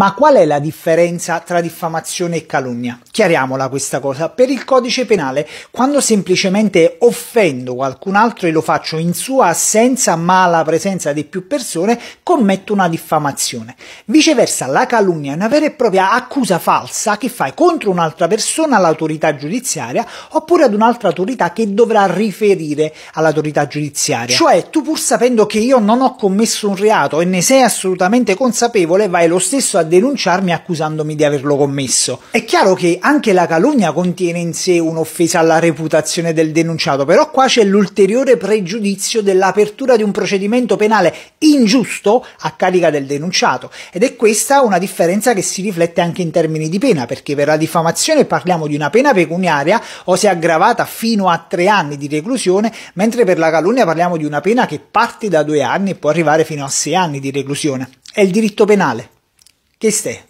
Ma qual è la differenza tra diffamazione e calunnia? Chiariamola questa cosa. Per il codice penale, quando semplicemente offendo qualcun altro e lo faccio in sua assenza ma alla presenza di più persone, commetto una diffamazione. Viceversa, la calunnia è una vera e propria accusa falsa che fai contro un'altra persona all'autorità giudiziaria oppure ad un'altra autorità che dovrà riferire all'autorità giudiziaria. Cioè, tu pur sapendo che io non ho commesso un reato e ne sei assolutamente consapevole, vai lo stesso a denunciarmi accusandomi di averlo commesso. È chiaro che anche la calunnia contiene in sé un'offesa alla reputazione del denunciato, però qua c'è l'ulteriore pregiudizio dell'apertura di un procedimento penale ingiusto a carica del denunciato ed è questa una differenza che si riflette anche in termini di pena, perché per la diffamazione parliamo di una pena pecuniaria o se aggravata fino a tre anni di reclusione, mentre per la calunnia parliamo di una pena che parte da due anni e può arrivare fino a sei anni di reclusione. È il diritto penale. Che stai?